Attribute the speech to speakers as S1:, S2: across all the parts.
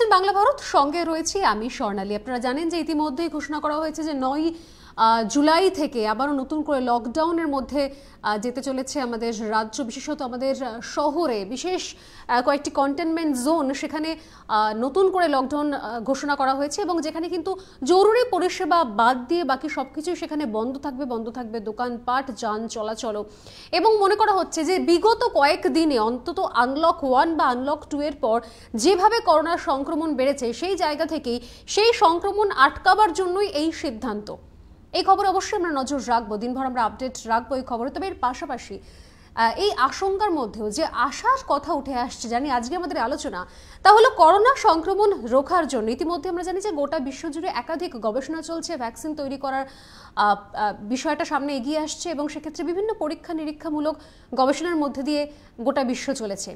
S1: দেখছেন বাংলা ভারত, সঙ্গে রয়েছি আমি স্বর্ণালী। আপনারা জানেন যে ইতিমধ্যেই ঘোষণা করা হয়েছে যে নয় জুলাই থেকে আবারও নতুন করে লকডাউনের মধ্যে যেতে চলেছে আমাদের রাজ্য, বিশেষত আমাদের শহরে। বিশেষ কয়েকটি কন্টেনমেন্ট জোন সেখানে নতুন করে লকডাউন ঘোষণা করা হয়েছে এবং যেখানে কিন্তু জরুরি পরিষেবা বাদ দিয়ে বাকি সব কিছুই সেখানে বন্ধ থাকবে বন্ধ থাকবে দোকানপাট, যান চলাচলও। এবং মনে করা হচ্ছে যে বিগত কয়েক দিনে অন্তত আনলক ওয়ান বা আনলক টু এর পর যেভাবে করোনার সংক্রমণ বেড়েছে, সেই জায়গা থেকেই সেই সংক্রমণ আটকাবার জন্যই এই সিদ্ধান্ত। এই খবর অবশ্যই আমরা নজর রাখব, দিনভর আমরা আপডেট রাখব এই খবরে। তবে এর পাশাপাশি এই আশঙ্কার মধ্যেও যে আশার কথা উঠে আসছে, জানি আজকে আমাদের আলোচনা, তা হলো করোনা সংক্রমণ রোখার জন্য। ইতিমধ্যে আমরা জানি যে গোটা বিশ্বজুড়ে একাধিক গবেষণা চলছে ভ্যাকসিন তৈরি করার বিষয়টা সামনে এগিয়ে আসছে এবং সেক্ষেত্রে বিভিন্ন পরীক্ষা নিরীক্ষামূলক গবেষণার মধ্যে দিয়ে গোটা বিশ্ব চলেছে।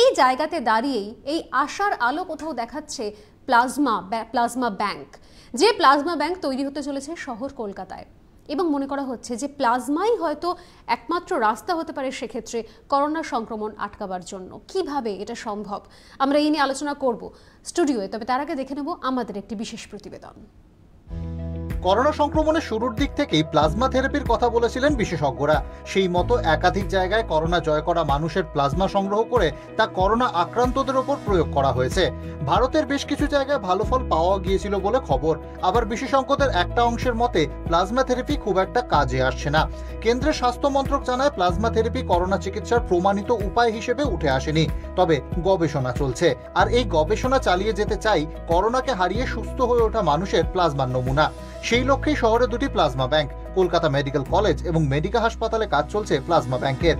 S1: এই জায়গাতে দাঁড়িয়েই এই আশার আলো কোথাও দেখাচ্ছে প্লাজমা প্লাজমা ব্যাংক। যে প্লাজমা ব্যাংক তৈরি হতে চলেছে শহর কলকাতায়। এবং মনে করা হচ্ছে যে প্লাজমাই হয়তো একমাত্র রাস্তা হতে পারে সেক্ষেত্রে করোনা সংক্রমণ আটকাবার জন্য। কীভাবে এটা সম্ভব? আমরা এই নিয়ে আলোচনা করব স্টুডিওয়ে, তবে তার আগে দেখে নেব আমাদের একটি বিশেষ প্রতিবেদন।
S2: করোনা সংক্রমণের শুরুর দিক থেকেই প্লাজমা থেরাপির কথা বলেছিলেন বিশেষজ্ঞরা। সেই মতো একাধিক জায়গায় করোনা জয় করা মানুষের প্লাজমা সংগ্রহ করে তা করোনা আক্রান্তদের ওপর প্রয়োগ করা হয়েছে। ভারতের বেশ কিছু জায়গায় ভালো ফল পাওয়া গিয়েছিল বলে খবর। আবার বিশেষজ্ঞদের একটা অংশের মতে, প্লাজমা থেরাপি খুব একটা কাজে আসছে না। কেন্দ্রের স্বাস্থ্য মন্ত্রক জানায়, প্লাজমা থেরাপি করোনা চিকিৎসার প্রমাণিত উপায় হিসেবে উঠে আসেনি। তবে গবেষণা চলছে। আর এই গবেষণা চালিয়ে যেতে চাই, করোনাকে হারিয়ে সুস্থ হয়ে ওঠা মানুষের প্লাজমার নমুনা। সেই লক্ষ্যেই শহরে দুটি plasma bank, Kolkata medical college এবং মেডিকা হাসপাতালে কাজ চলছে প্লাজমা ব্যাংকের।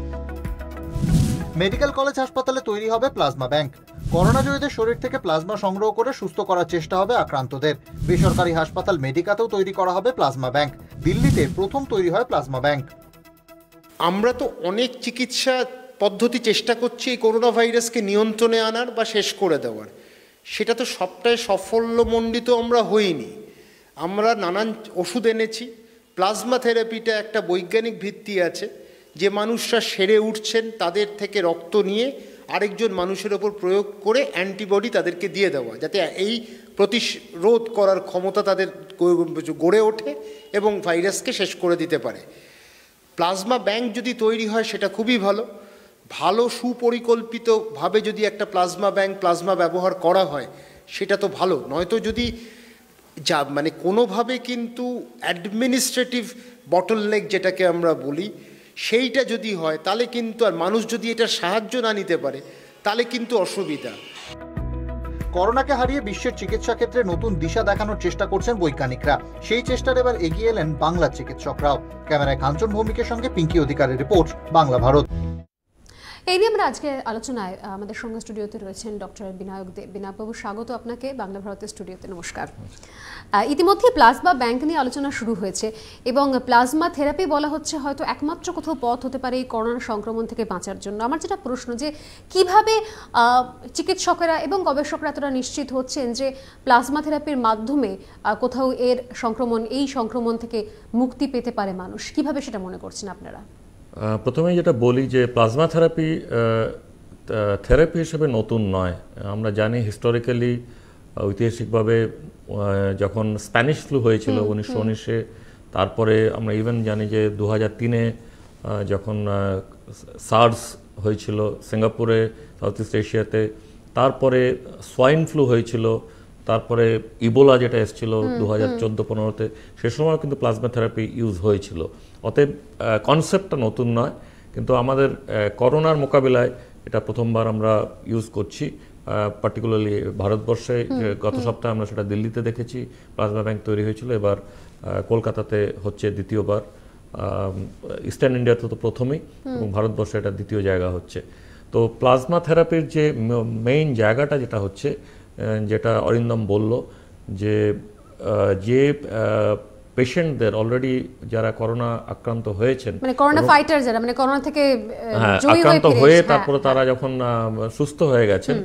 S2: মেডিকেল কলেজ হাসপাতালে তৈরি হবে প্লাজমা ব্যাংক। করোনা জয়ীদের শরীর থেকে প্লাজমা সংগ্রহ করে সুস্থ করার চেষ্টা হবে আক্রান্তদের। বেসরকারি হাসপাতাল মেডিকাতেও তৈরি করা হবে প্লাজমা ব্যাংক। দিল্লিতে প্রথম তৈরি হয় প্লাজমা ব্যাংক।
S3: আমরা তো অনেক চিকিৎসা পদ্ধতি চেষ্টা করছি এই করোনা ভাইরাসকে নিয়ন্ত্রণে আনার বা শেষ করে দেওয়ার। সেটা তো সবটাই সাফল্যমণ্ডিত আমরা হইনি। আমরা নানান ওষুধ এনেছি। প্লাজমা থেরাপিটা একটা বৈজ্ঞানিক ভিত্তি আছে। যে মানুষরা সেরে উঠছেন, তাদের থেকে রক্ত নিয়ে আরেকজন মানুষের ওপর প্রয়োগ করে অ্যান্টিবডি তাদেরকে দিয়ে দেওয়া, যাতে এই প্রতিরোধ করার ক্ষমতা তাদের গড়ে ওঠে এবং ভাইরাসকে শেষ করে দিতে পারে। প্লাজমা ব্যাংক যদি তৈরি হয়, সেটা খুবই ভালো। ভালো সুপরিকল্পিতভাবে যদি একটা প্লাজমা ব্যাংক প্লাজমা ব্যবহার করা হয়, সেটা তো ভালো। নয়তো যদি যা মানে কোনোভাবে কিন্তু অ্যাডমিনিস্ট্রেটিভ বটলনেক যেটাকে আমরা বলি, সেইটা যদি হয়, তাহলে কিন্তু আর মানুষ যদি এটা সাহায্য না নিতে পারে, তাহলে কিন্তু অসুবিধা।
S2: করোনাকে হারিয়ে বিশ্বের চিকিৎসা ক্ষেত্রে নতুন দিশা দেখানোর চেষ্টা করছেন বৈজ্ঞানিকরা। সেই চেষ্টার এবার এগিয়ে এলেন বাংলার চিকিৎসকরাও। ক্যামেরায় কাঞ্চন ভৌমিকের সঙ্গে পিঙ্কি অধিকারের রিপোর্ট, বাংলা ভারত।
S1: এই নিয়ে আমরা আজকে আলোচনায় আমাদের সঙ্গে স্টুডিওতে রয়েছেন ডক্টর বিনায়ক দেব বিনায়কবাবু। স্বাগত আপনাকে বাংলা ভারতের স্টুডিওতে। নমস্কার। ইতিমধ্যে প্লাজমা ব্যাংক নিয়ে আলোচনা শুরু হয়েছে এবং প্লাজমা থেরাপি বলা হচ্ছে হয়তো একমাত্র কোথাও পথ হতে পারে এই করোনা সংক্রমণ থেকে বাঁচার জন্য। আমার যেটা প্রশ্ন যে কীভাবে চিকিৎসকেরা এবং গবেষকরা এতটা নিশ্চিত হচ্ছেন যে প্লাজমা থেরাপির মাধ্যমে কোথাও এর সংক্রমণ এই সংক্রমণ থেকে মুক্তি পেতে পারে মানুষ? কীভাবে সেটা মনে করছেন আপনারা?
S4: প্রথমে যেটা বলি যে প্লাজমা থেরাপি থেরাপি হিসেবে নতুন নয়। আমরা জানি হিস্টোরিক্যালি ঐতিহাসিকভাবে যখন স্প্যানিশ ফ্লু হয়েছিল উনিশশো উনিশে তারপরে আমরা ইভেন জানি যে দু হাজার তিনে যখন সার্স হয়েছিল সিঙ্গাপুরে সাউথ ইস্ট এশিয়াতে তারপরে সোয়াইন ফ্লু হয়েছিল তারপরে ইবোলা যেটা এসেছিল দু হাজার চোদ্দ পনেরোতে সে সময় কিন্তু প্লাজমা থেরাপি ইউজ হয়েছিল। অতএব কনসেপ্টটা নতুন নয় কিন্তু আমাদের করোনার মোকাবিলায় এটা প্রথমবার আমরা ইউজ করছি। পার্টিকুলারলি ভারতবর্ষে গত সপ্তাহে আমরা সেটা দিল্লিতে দেখেছি প্লাজমা ব্যাংক তৈরি হয়েছিল। এবার কলকাতাতে হচ্ছে দ্বিতীয়বার। ইস্টার্ন ইন্ডিয়াতে তো প্রথমেই এবং ভারতবর্ষে এটা দ্বিতীয় জায়গা হচ্ছে। তো প্লাজমা থেরাপির যে মেইন জায়গাটা যেটা হচ্ছে যেটা অরিন্দম বলল যে যে পেশেন্টদের অলরেডি যারা করোনা আক্রান্ত হয়েছেন
S1: মানে করোনা ফাইটার যারা মানে করোনা থেকে
S4: হ্যাঁ আক্রান্ত হয়ে তারপরে তারা যখন সুস্থ হয়ে গেছেন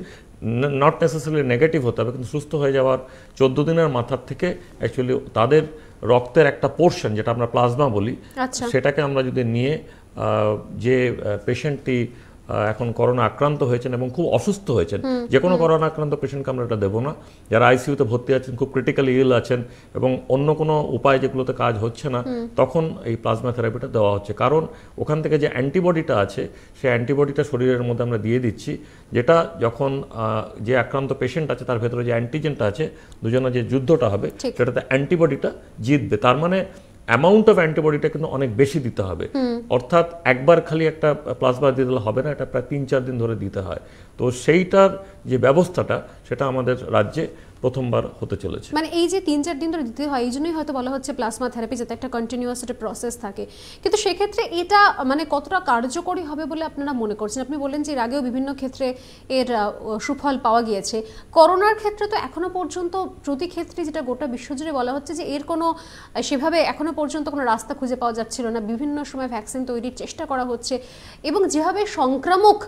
S4: নট নেসেসারি নেগেটিভ হতে হবে কিন্তু সুস্থ হয়ে যাওয়ার চোদ্দ দিনের মাথার থেকে অ্যাকচুয়ালি তাদের রক্তের একটা পোর্শন যেটা আমরা প্লাজমা বলি সেটাকে আমরা যদি নিয়ে যে পেশেন্টটি এখন করোনা আক্রান্ত হয়েছেন এবং খুব অসুস্থ হয়েছেন। যে কোনো করোনা আক্রান্ত পেশেন্টকে আমরা এটা দেবো না। যারা আইসিইউতে ভর্তি আছেন খুব ক্রিটিক্যালি ইল আছেন এবং অন্য কোনো উপায় যেগুলোতে কাজ হচ্ছে না তখন এই প্লাজমা থেরাপিটা দেওয়া হচ্ছে। কারণ ওখান থেকে যে অ্যান্টিবডিটা আছে সেই অ্যান্টিবডিটা শরীরের মধ্যে আমরা দিয়ে দিচ্ছি যেটা যখন যে আক্রান্ত পেশেন্ট আছে তার ভেতরে যে অ্যান্টিজেনটা আছে দুজনের যে যুদ্ধটা হবে সেটাতে অ্যান্টিবডিটা জিতবে। তার মানে অ্যামাউন্ট অফ অ্যান্টিবডিটা কিন্তু অনেক বেশি দিতে হবে। অর্থাৎ একবার খালি একটা প্লাজমা দিয়ে দিলে হবে না এটা প্রায় তিন চার দিন ধরে দিতে হয়। তো সেইটার যে ব্যবস্থাটা সেটা আমাদের রাজ্যে প্রথমবার হতে চলেছে।
S1: মানে এই যে তিন চার দিন ধরে দিতে হয়, এই জন্যই হয়তো বলা হচ্ছে প্লাজমা থেরাপি যাতে একটা কন্টিনিউয়াস একটা প্রসেস থাকে। কিন্তু সেক্ষেত্রে এটা মানে কতটা কার্যকরী হবে বলে আপনারা মনে করছেন? আপনি বললেন যে এর আগেও বিভিন্ন ক্ষেত্রে এর সুফল পাওয়া গিয়েছে। করোনার ক্ষেত্রে তো এখনও পর্যন্ত প্রতি ক্ষেত্রে যেটা গোটা বিশ্বজুড়ে বলা হচ্ছে যে এর কোনো, সেভাবে এখনও পর্যন্ত কোনো রাস্তা খুঁজে পাওয়া যাচ্ছিল না। বিভিন্ন সময় ভ্যাকসিন তৈরির চেষ্টা করা হচ্ছে এবং যেভাবে সংক্রামক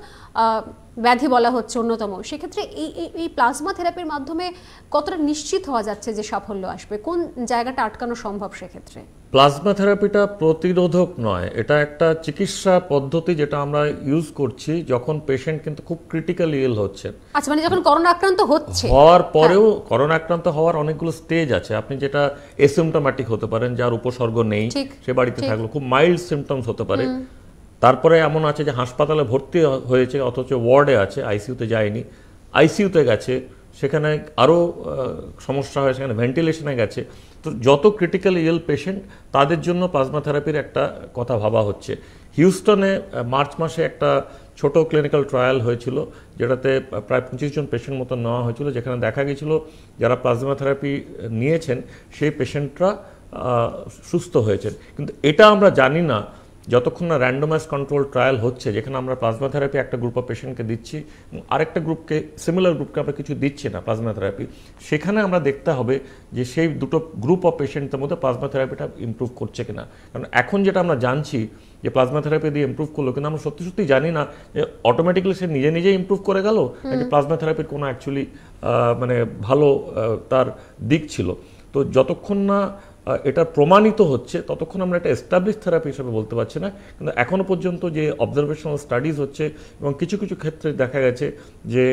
S1: ব্যাধি বলা হচ্ছে অন্যতম। সেক্ষেত্রে এই এই- প্লাজমা থেরাপির মাধ্যমে কতটা নিশ্চিত হওয়া যাচ্ছে যে সাফল্য আসবে? কোন জায়গাটা আটকানো সম্ভব সেক্ষেত্রে?
S4: প্লাজমা থেরাপিটা প্রতিরোধক নয়। এটা একটা চিকিৎসা পদ্ধতি যেটা আমরা ইউজ করছি যখন পেশেন্ট কিন্তু খুব ক্রিটিক্যালি ইল হচ্ছে।
S1: আচ্ছা মানে যখন করোনা আক্রান্ত হচ্ছে।
S4: হওয়ার পরেও করোনা আক্রান্ত হওয়ার অনেকগুলো স্টেজ আছে। আপনি যেটা এসিমটোম্যাটিক হতে পারেন যার উপসর্গ নেই সে বাড়িতে। থাকল খুব মাইল্ড সিমটমস হতে পারে। তারপরে এমন আছে যে হাসপাতালে ভর্তি হয়েছে, অথচ ওয়ার্ডে আছে, আইসিইউতে যায়নি। আইসিইউতে গেছে, সেখানে আরও সমস্যা হয়, সেখানে ভেন্টিলেশনে গেছে। তো যত ক্রিটিক্যাল ইল পেশেন্ট তাদের জন্য প্লাজমা থেরাপির একটা কথা ভাবা হচ্ছে। হিউস্টনে মার্চ মাসে একটা ছোট ক্লিনিক্যাল ট্রায়াল হয়েছিল, যেটাতে প্রায় পঁচিশ জন পেশেন্ট মতো নেওয়া হয়েছিল, যেখানে দেখা গেছিল যারা প্লাজমা থেরাপি নিয়েছেন, সেই পেশেন্টরা সুস্থ হয়েছেন। কিন্তু এটা আমরা জানি না যতক্ষণ না র্যান্ডোমাইজ কন্ট্রোল ট্রায়াল হচ্ছে যেখানে আমরা প্লাজমা থেরাপি একটা গ্রুপ অফ পেশেন্টকে দিচ্ছি আরেকটা গ্রুপকে সিমিলার গ্রুপকে আমরা কিছু দিচ্ছি না প্লাজমা থেরাপি সেখানে আমরা দেখতে হবে যে সেই দুটো গ্রুপ অফ পেশেন্টের মধ্যে প্লাজমা থেরাপিটা ইমপ্রুভ করছে কিনা। কারণ এখন যেটা আমরা জানছি যে প্লাজমা থেরাপি দিয়ে ইমপ্রুভ করল কিন্তু আমরা সত্যি সত্যি জানি না যে অটোমেটিক্যালি সে নিজে নিজে ইমপ্রুভ করে গেল নাকি প্লাজমা থেরাপির কোনো অ্যাকচুয়ালি মানে ভালো তার দিক ছিল। তো যতক্ষণ না এটা প্রমাণিত হচ্ছে, ততক্ষণ আমরা এটা এস্টাবলিশ থেরাপি হিসেবে বলতে পারছি না, কিন্তু এখনও পর্যন্ত যে অবজারভেশনাল স্টাডিজ হচ্ছে এবং কিছু কিছু ক্ষেত্রে দেখা গেছে যে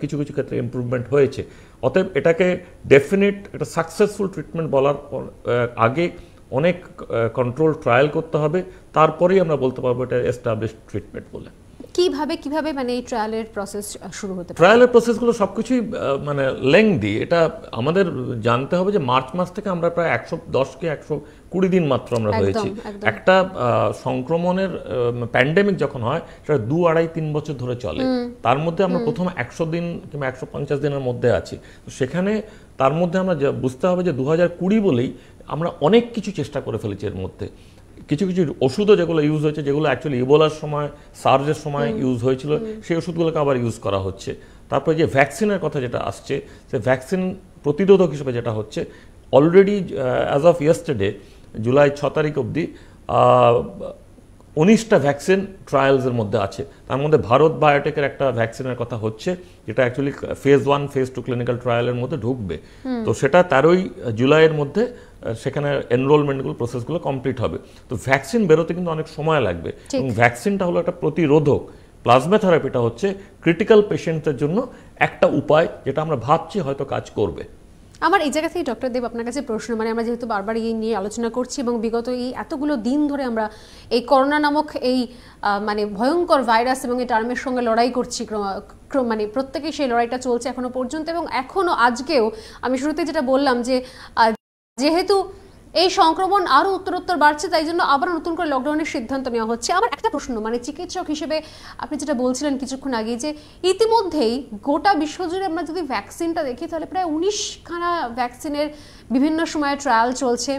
S4: কিছু কিছু ক্ষেত্রে ইমপ্রুভমেন্ট হয়েছে। অতএব এটাকে ডেফিনেট এটা সাকসেসফুল ট্রিটমেন্ট বলার আগে অনেক কন্ট্রোল ট্রায়াল করতে হবে, তারপরেই আমরা বলতে পারব এটা এস্টাবলিশ ট্রিটমেন্ট বলে।
S1: কীভাবে কীভাবে মানে এই ট্রায়ালের প্রসেস শুরু হতে পারে?
S4: ট্রায়ালের প্রসেসগুলো সব কিছুই মানে লেংদি এটা আমাদের জানতে হবে যে মার্চ মাস থেকে আমরা প্রায় একশো দশকে একশো কুড়ি দিন মাত্র আমরা হয়েছি। একটা সংক্রমণের প্যান্ডেমিক যখন হয় সেটা দু আড়াই তিন বছর ধরে চলে। তার মধ্যে আমরা প্রথম একশো দিন কিংবা একশো পঞ্চাশ দিনের মধ্যে আছি। সেখানে তার মধ্যে আমরা বুঝতে হবে যে দু হাজার কুড়ি বলেই আমরা অনেক কিছু চেষ্টা করে ফেলেছি এর মধ্যে। কিছু কিছু ওষুধও যেগুলো ইউজ হয়েছে যেগুলো অ্যাকচুয়ালি ইবোলার সময় সার্জের সময় ইউজ হয়েছিল সেই ওষুধগুলোকে আবার ইউজ করা হচ্ছে। তারপরে যে ভ্যাকসিনের কথা যেটা আসছে সে ভ্যাকসিন প্রতিরোধক হিসেবে যেটা হচ্ছে already as of yesterday July ছ তারিখ অবধি উনিশটা ভ্যাকসিন ট্রায়ালসের মধ্যে আছে। তার মধ্যে ভারত বায়োটেকের একটা ভ্যাকসিনের কথা হচ্ছে যেটা actually phase one phase two clinical ট্রায়ালের মধ্যে ঢুকবে। তো সেটা তেরোই জুলাইয়ের মধ্যে সেখানে এনরোলমেন্টগুলো প্রসেসগুলো কমপ্লিট হবে। তো ভ্যাকসিন বেরোতে কিন্তু অনেক সময় লাগবে। এবং ভ্যাকসিনটা হলো একটা প্রতিরোধক। প্লাজমা থেরাপিটা হচ্ছে ক্রিটিক্যাল পেশেন্টদের জন্য একটা উপায় যেটা আমরা ভাবছি হয়তো কাজ করবে।
S1: আমার এই জায়গা থেকে ডক্টর দেব আপনার কাছে প্রশ্ন। মানে আমরা যেহেতু বারবার এই নিয়ে আলোচনা করছি এবং বিগত এই এতগুলো দিন ধরে আমরা এই করোনা নামক এই মানে ভয়ঙ্কর ভাইরাস এবং এই টার্মের সঙ্গে লড়াই করছি মানে প্রত্যেকেই সেই লড়াইটা চলছে এখনও পর্যন্ত এবং এখনও আজকেও আমি শুরুতে যেটা বললাম যে যেহেতু এই সংক্রমণ আরও উত্তরোত্তর বাড়ছে, তাই জন্য আবার নতুন করে লকডাউনের সিদ্ধান্ত নেওয়া হচ্ছে। আমার একটা প্রশ্ন মানে চিকিৎসক হিসেবে আপনি যেটা বলছিলেন কিছুক্ষণ আগে যে ইতিমধ্যেই গোটা বিশ্বজুড়ে আমরা যদি ভ্যাকসিনটা দেখি, তাহলে প্রায় উনিশখানা ভ্যাকসিনের বিভিন্ন সময়ে ট্রায়াল চলছে।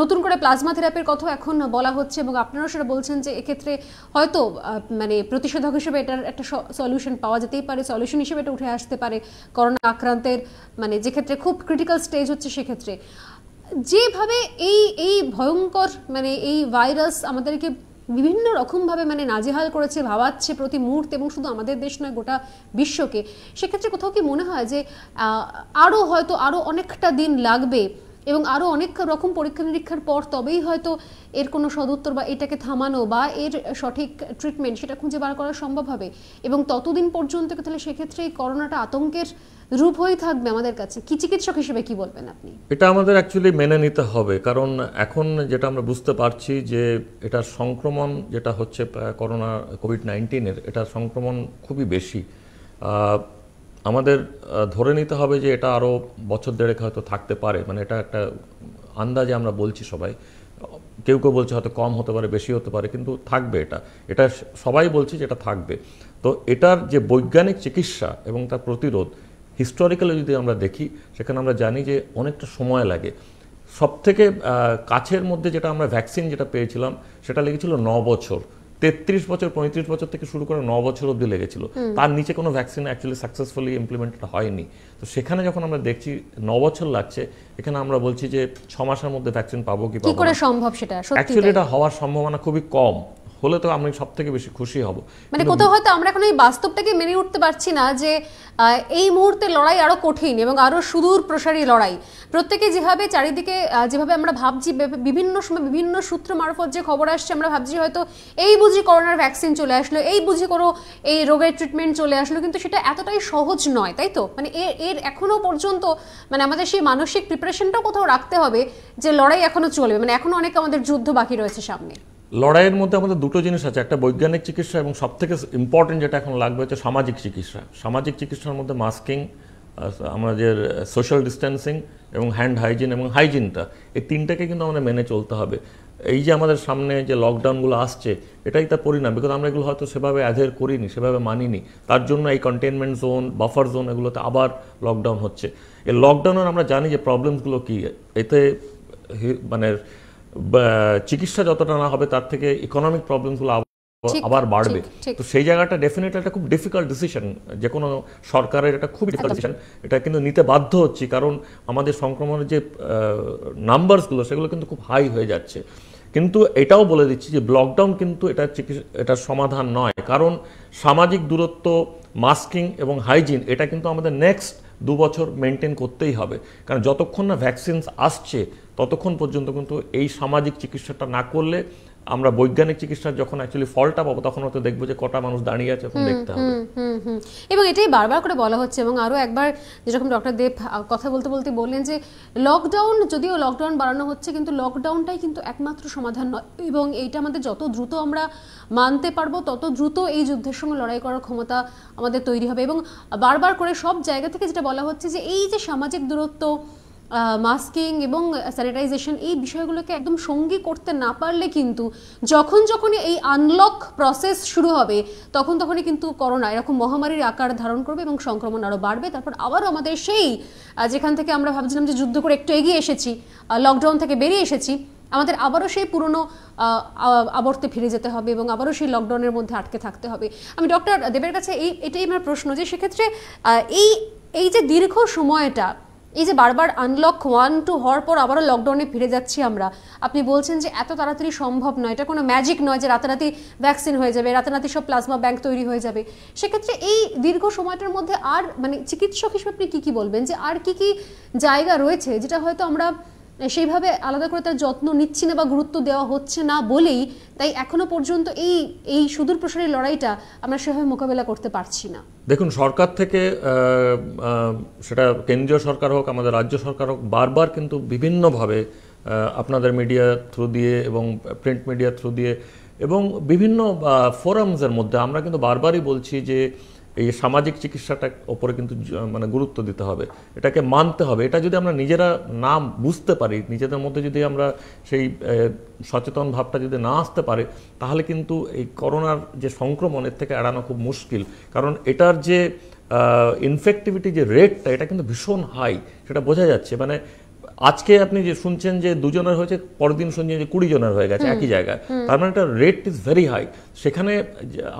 S1: নতুন করে প্লাজমা থেরাপির কথা এখন বলা হচ্ছে এবং আপনারাও সেটা বলছেন যে এক্ষেত্রে হয়তো মানে প্রতিষেধক হিসেবে এটার একটা সলিউশন পাওয়া যেতেই পারে সলিউশন হিসেবে এটা উঠে আসতে পারে। করোনা আক্রান্তের মানে যে ক্ষেত্রে খুব ক্রিটিক্যাল স্টেজ হচ্ছে সেক্ষেত্রে। যেভাবে এই এই ভয়ঙ্কর মানে এই ভাইরাস আমাদেরকে বিভিন্ন রকমভাবে মানে নাজেহাল করেছে, ভাবাচ্ছে প্রতি মুহূর্তে এবং শুধু আমাদের দেশ নয়, গোটা বিশ্বকে, সেক্ষেত্রে কোথাও কি মনে হয় যে আরও হয়তো আরও অনেকটা দিন লাগবে এবং আরও অনেক রকম পরীক্ষা নিরীক্ষার পর তবেই হয়তো এর কোনো সদুত্তর বা এটাকে থামানো বা এর সঠিক ট্রিটমেন্ট সেটা খুঁজে বার করা সম্ভব হবে? এবং ততদিন পর্যন্ত তাহলে সেক্ষেত্রে এই করোনাটা আতঙ্কের রূপ হয়েই থাকবে আমাদের কাছে। কি চিকিৎসক হিসেবে কি বলবেন আপনি?
S4: এটা আমাদের অ্যাকচুয়ালি মেনে নিতে হবে। কারণ এখন যেটা আমরা বুঝতে পারছি যে এটার সংক্রমণ যেটা হচ্ছে করোনা কোভিড নাইন্টিনের এটা সংক্রমণ খুবই বেশি। আমাদের ধরে নিতে হবে যে এটা আরও বছর দেড়েক হয়তো থাকতে পারে। মানে এটা একটা আন্দাজে আমরা বলছি সবাই। কেউ কেউ বলছে হয়তো কম হতে পারে, বেশি হতে পারে, কিন্তু থাকবে এটা। এটা সবাই বলছে যে এটা থাকবে। তো এটার যে বৈজ্ঞানিক চিকিৎসা এবং তার প্রতিরোধ হিস্টোরিক্যালি যদি আমরা দেখি সেখানে আমরা জানি যে অনেকটা সময় লাগে। সব থেকে কাছের মধ্যে যেটা আমরা ভ্যাকসিন যেটা পেয়েছিলাম সেটা লেগেছিল ন বছর। তেত্রিশ বছর পঁয়ত্রিশ বছর থেকে শুরু করে ন বছর অবধি লেগেছিল। তার নিচে কোনো ভ্যাকসিন অ্যাকচুয়ালি সাকসেসফুলি ইমপ্লিমেন্টেড হয়নি। তো সেখানে যখন আমরা দেখছি ন বছর লাগছে এখানে আমরা বলছি যে ছ মাসের মধ্যে ভ্যাকসিন পাবো কি পাবো
S1: করে সম্ভব সেটা?
S4: অ্যাকচুয়ালি এটা হওয়ার সম্ভাবনা খুবই কম। হলে তো আমি সব থেকে বেশি খুশি হব।
S1: মানে কোথাও হয়তো আমরা এখন এই বাস্তবটাকে মেনে উঠতে পারছি না যে এই মুহূর্তে লড়াই আরও কঠিন এবং আরও সুদূর প্রসারী লড়াই। প্রত্যেকে যেভাবে চারিদিকে যেভাবে আমরা ভাবছি বিভিন্ন সময় বিভিন্ন সূত্র মারফত যে খবর আসছে আমরা ভাবছি হয়তো এই বুঝি করোনার ভ্যাকসিন চলে আসলো এই বুঝি কোনো এই রোগের ট্রিটমেন্ট চলে আসলো কিন্তু সেটা এতটাই সহজ নয় তাই তো? মানে এর এর এখনও পর্যন্ত মানে আমাদের সেই মানসিক প্রিপারেশনটাও কোথাও রাখতে হবে যে লড়াই এখনও চলবে। মানে এখনও অনেক আমাদের যুদ্ধ বাকি রয়েছে সামনে।
S4: লড়াইয়ের মধ্যে আমাদের দুটো জিনিস আছে, একটা বৈজ্ঞানিক চিকিৎসা এবং সব থেকে ইম্পর্টেন্ট যেটা এখন লাগবে হচ্ছে সামাজিক চিকিৎসা। সামাজিক চিকিৎসার মধ্যে মাস্কিং আমাদের সোশ্যাল ডিস্টেন্সিং এবং হ্যান্ড হাইজিন এবং হাইজিনটা এই তিনটাকে কিন্তু আমাদের মেনে চলতে হবে। এই যে আমাদের সামনে যে লকডাউনগুলো আসছে, এটাই তার পরিণাম। বিকজ আমরা এগুলো হয়তো সেভাবে অ্যাধের করিনি, সেভাবে মানিনি, তার জন্য এই কন্টেনমেন্ট জোন বাফার জোন এগুলোতে আবার লকডাউন হচ্ছে। এই লকডাউনের আমরা জানি যে প্রবলেমসগুলো কী, এতে মানে চিকিৎসা যতটা না হবে তার থেকে ইকোনমিক প্রবলেমসগুলো
S1: ঠিক,
S4: আবার বাড়বে। তো সেই জায়গাটা ডেফিনেটলি একটা খুব ডিফিকাল্ট ডিসিশন যে কোনো সরকারের এটা খুব ডিফিকাল্ট ডিসিশন এটা কিন্তু নিতে বাধ্য হচ্ছি কারণ আমাদের সংক্রমণের যে নাম্বারসগুলো সেগুলো কিন্তু খুব হাই হয়ে যাচ্ছে। কিন্তু এটাও বলে দিচ্ছি যে লকডাউন কিন্তু এটা চিকিৎসা এটার সমাধান নয়। কারণ সামাজিক দূরত্ব মাস্কিং এবং হাইজিন এটা কিন্তু আমাদের নেক্সট দু বছর মেনটেন করতেই হবে। কারণ যতক্ষণ না ভ্যাকসিনস আসছে ততক্ষণ পর্যন্ত কিন্তু এই সামাজিক চিকিৎসাটা না করলে আমরা বৈজ্ঞানিক চিকিৎসার যখন অ্যাকচুয়ালি ফলটা পাবো তখন হয়তো দেখব যে কটা মানুষ দাঁড়িয়ে আছে তখন দেখতে হবে।
S1: এবং এটাই বারবার করে বলা হচ্ছে এবং আরও একবার যেরকম ডক্টর দেব কথা বলতে বলতে বললেন যে লকডাউন যদিও লকডাউন বাড়ানো হচ্ছে কিন্তু লকডাউনটাই কিন্তু একমাত্র সমাধান নয়। এবং এইটা আমাদের যত দ্রুত আমরা মানতে পারব তত দ্রুত এই যুদ্ধের সঙ্গে লড়াই করার ক্ষমতা আমাদের তৈরি হবে। এবং বারবার করে সব জায়গা থেকে যেটা বলা হচ্ছে যে এই যে সামাজিক দূরত্ব মাস্কিং এবং স্যানিটাইজেশন এই বিষয়গুলোকে একদম সঙ্গী করতে না পারলে কিন্তু যখন যখনই এই আনলক প্রসেস শুরু হবে, তখন তখনই কিন্তু করোনা এরকম মহামারীর আকার ধারণ করবে এবং সংক্রমণ আরও বাড়বে। তারপর আবারও আমাদের সেই যেখান থেকে আমরা ভাবছিলাম যে যুদ্ধ করে একটু এগিয়ে এসেছি লকডাউন থেকে বেরিয়ে এসেছি, আমাদের আবারও সেই পুরনো আবর্তে ফিরে যেতে হবে এবং আবারও সেই লকডাউনের মধ্যে আটকে থাকতে হবে। আমি ডক্টর দেবের কাছে এই, এটাই আমার প্রশ্ন যে সেক্ষেত্রে এই এই যে দীর্ঘ সময়টা এই যে বারবার আনলক ওয়ান টু হওয়ার পর আবারও লকডাউনে ফিরে যাচ্ছি আমরা। আপনি বলছেন যে এত তাড়াতাড়ি সম্ভব নয়, এটা কোনো ম্যাজিক নয় যে রাতারাতি ভ্যাকসিন হয়ে যাবে, রাতারাতি সব প্লাজমা ব্যাংক তৈরি হয়ে যাবে। সেক্ষেত্রে এই দীর্ঘ সময়টার মধ্যে আর মানে চিকিৎসক হিসেবে আপনি কী কী বলবেন? যে আর কি কি জায়গা রয়েছে যেটা হয়তো আমরা সেইভাবে আলাদা করে তার যত্ন নিচ্ছি না বা গুরুত্ব দেওয়া হচ্ছে না বলেই তাই এখনও পর্যন্ত এই এই সুদূর প্রসারী লড়াইটা আমরা সেভাবে মোকাবেলা করতে পারছি না।
S4: দেখুন, সরকার থেকে সেটা কেন্দ্রীয় সরকার হোক, আমাদের রাজ্য সরকার হোক, বারবার কিন্তু বিভিন্নভাবে আপনাদের মিডিয়া থ্রু দিয়ে এবং প্রিন্ট মিডিয়া থ্রু দিয়ে এবং বিভিন্ন ফোরামসের মধ্যে আমরা কিন্তু বারবারই বলছি যে এই সামাজিক চিকিৎসাটার ওপরে কিন্তু মানে গুরুত্ব দিতে হবে। এটাকে মানতে হবে। এটা যদি আমরা নিজেরা না বুঝতে পারি, নিজেদের মধ্যে যদি আমরা সেই সচেতন ভাবটা যদি না আসতে পারে, তাহলে কিন্তু এই করোনার যে সংক্রমণ, এর থেকে এড়ানো খুব মুশকিল। কারণ এটার যে ইনফেক্টিভিটি যে রেটটা এটা কিন্তু ভীষণ হাই সেটা বোঝা যাচ্ছে। মানে আজকে আপনি যে শুনছেন যে দুজনের হয়েছে পরের দিন শুনছেন যে কুড়ি জনের হয়ে গেছে একই জায়গায়। তার মানে একটা রেট ইজ ভেরি হাই সেখানে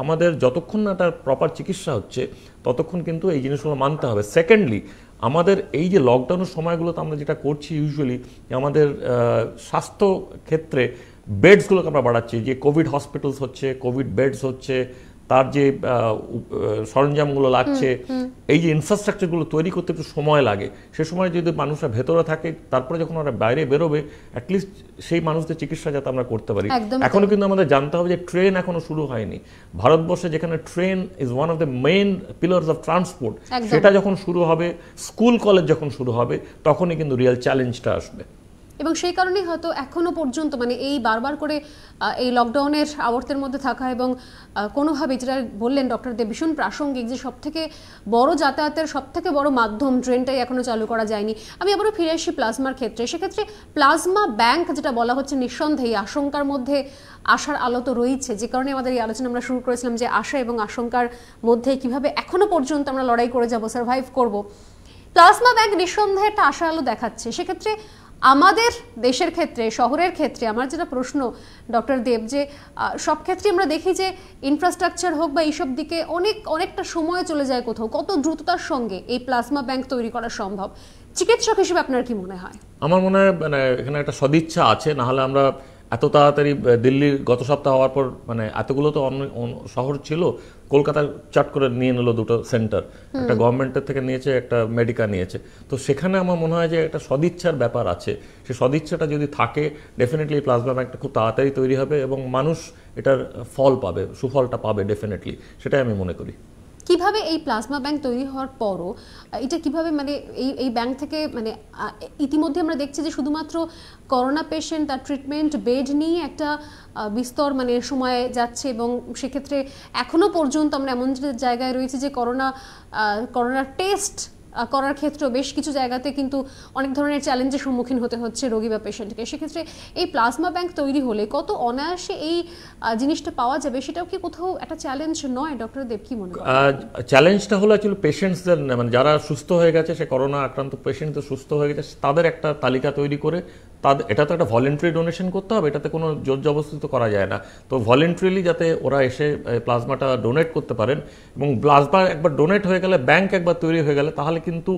S4: আমাদের যতক্ষণ না তার প্রপার চিকিৎসা হচ্ছে ততক্ষণ কিন্তু এই জিনিসগুলো মানতে হবে। সেকেন্ডলি আমাদের এই যে লকডাউনের সময়গুলোতে আমরা যেটা করছি ইউজুয়ালি আমাদের স্বাস্থ্য ক্ষেত্রে বেডসগুলোকে আমরা বাড়াচ্ছি। যে কোভিড হসপিটালস হচ্ছে কোভিড বেডস হচ্ছে তার যে সরঞ্জামগুলো লাগছে এই যে ইনফ্রাস্ট্রাকচারগুলো তৈরি করতে একটু সময় লাগে। সে সময় যদি মানুষরা ভেতরে থাকে তারপরে যখন ওরা বাইরে বেরোবে অ্যাটলিস্ট সেই মানুষদের চিকিৎসা যাতে আমরা করতে পারি।
S1: একদম তাই।
S4: এখনও কিন্তু আমাদের জানতে হবে যে ট্রেন এখনও শুরু হয়নি। ভারতবর্ষে যেখানে train is one of the main pillars of
S1: transport
S4: সেটা যখন শুরু হবে স্কুল কলেজ যখন শুরু হবে তখনই কিন্তু রিয়েল চ্যালেঞ্জটা আসবে।
S1: এবং সেই কারণেই হয়তো এখনও পর্যন্ত মানে এই বারবার করে এই লকডাউনের আবর্তের মধ্যে থাকা এবং কোনোভাবে যেটা বললেন ডক্টর দেব, ভীষণ প্রাসঙ্গিক যে সব থেকে বড় যাতায়াতের সব থেকে বড় মাধ্যম ট্রেনটাই এখনও চালু করা যায়নি। আমি আবারও ফিরে আসি প্লাজমার ক্ষেত্রে। সেক্ষেত্রে প্লাজমা ব্যাংক যেটা বলা হচ্ছে নিঃসন্দেহে আশঙ্কার মধ্যে আশার আলো তো রয়েছে। যে কারণে আমাদের এই আলোচনা আমরা শুরু করেছিলাম যে আশা এবং আশঙ্কার মধ্যে কীভাবে এখনও পর্যন্ত আমরা লড়াই করে যাব, সার্ভাইভ করব। প্লাজমা ব্যাংক নিঃসন্দেহে একটা আশা আলো দেখাচ্ছে। সেক্ষেত্রে আমাদের দেশের ক্ষেত্রে, শহরের ক্ষেত্রে, আমার যেটা প্রশ্ন, ডক্টর দেব, যে সব ক্ষেত্রে আমরা দেখি যে ইনফ্রাস্ট্রাকচার হোক বা এইসব দিকে অনেক, অনেকটা সময় চলে যায় কোথাও। কত দ্রুততার সঙ্গে এই প্লাজমা ব্যাংক তৈরি করা সম্ভব? চিকিৎসক হিসেবে আপনার কি মনে হয়?
S4: আমার মনে হয় মানে এখানে একটা সদিচ্ছা আছে। নাহলে আমরা এত তাড়াতাড়ি দিল্লির গত সপ্তাহ হওয়ার পর মানে এতগুলো তো শহর ছিল কলকাতা চাট করে নিয়ে নিল দুটো সেন্টার। একটা গভর্নমেন্টের থেকে নিয়েছে একটা মেডিকা নিয়েছে। তো সেখানে আমার মনে হয় যে একটা সদিচ্ছার ব্যাপার আছে। সে সদিচ্ছাটা যদি থাকে ডেফিনেটলি প্লাজমা ব্যাংকটা খুব তাড়াতাড়ি তৈরি হবে এবং মানুষ এটার ফল পাবে সুফলটা পাবে ডেফিনেটলি সেটাই আমি মনে করি।
S1: কীভাবে এই প্লাজমা ব্যাংক তৈরি হওয়ার পরও, এটা কীভাবে মানে এই এই ব্যাংক থেকে মানে ইতিমধ্যে আমরা দেখছি যে শুধুমাত্র করোনা পেশেন্ট তার ট্রিটমেন্ট বেড নিয়ে একটা বিস্তর মানে সময় যাচ্ছে এবং সেক্ষেত্রে এখনও পর্যন্ত আমরা এমন জায়গায় রয়েছে যে করোনা করোনার টেস্ট করার ক্ষেত্রেও বেশ কিছু জায়গাতে কিন্তু অনেক ধরনের চ্যালেঞ্জের সম্মুখীন হতে হচ্ছে রোগী বা পেশেন্টকে সেক্ষেত্রে এই প্লাজমা ব্যাংক তৈরি হলে কত অনায়াসে এই জিনিসটা পাওয়া যাবে সেটাও কি কোথাও একটা চ্যালেঞ্জ নয়? ডক্টর দেব কি মনে
S4: চ্যালেঞ্জটা হলো অ্যাকচুয়ালি পেশেন্টসদের মানে যারা সুস্থ হয়ে গেছে, সে করোনা আক্রান্ত পেশেন্টদের সুস্থ হয়ে গেছে, তাদের একটা তালিকা তৈরি করে তাদের এটা তো একটা ভলেন্টারি ডোনেশন করতে হবে এটাতে কোনো জোর জবরদস্তি তো করা যায় না। তো ভলেন্টারিলি যাতে ওরা এসে প্লাজমাটা ডোনেট করতে পারেন এবং প্লাজমা একবার ডোনেট হয়ে গেলে ব্যাংক একবার তৈরি হয়ে গেলে তাহলে কিন্তু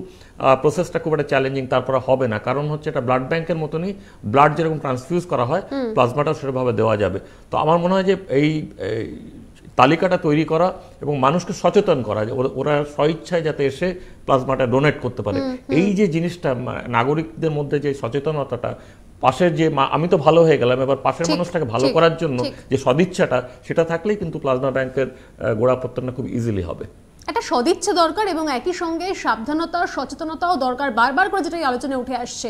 S4: প্রসেসটা খুব একটা চ্যালেঞ্জিং তারপরে হবে না। কারণ হচ্ছে এটা ব্লাড ব্যাংকের মতনই ব্লাড যেরকম ট্রান্সফিউজ করা হয় প্লাজমাটাও সেভাবে দেওয়া যাবে। তো আমার মনে হয় যে এই এই তালিকাটা তৈরি করা এবং মানুষকে সচেতন করা যে ওরা- স্ব স্বইচ্ছায় যাতে এসে প্লাজমাটা ডোনেট করতে পারে। এই যে জিনিসটা নাগরিকদের মধ্যে যে সচেতনতাটা পাশের যে মা- আমি তো ভালো হয়ে গেলাম এবার পাশের মানুষটাকে ভালো করার জন্য যে সদিচ্ছাটা সেটা থাকলেই কিন্তু প্লাজমা ব্যাংকের গোড়াপত্তনটা খুব ইজিলি হবে।
S1: একটা সদিচ্ছা দরকার এবং একই সঙ্গে সাবধানতা, সচেতনতাও দরকার বারবার করে যেটা এই আলোচনায় উঠে আসছে।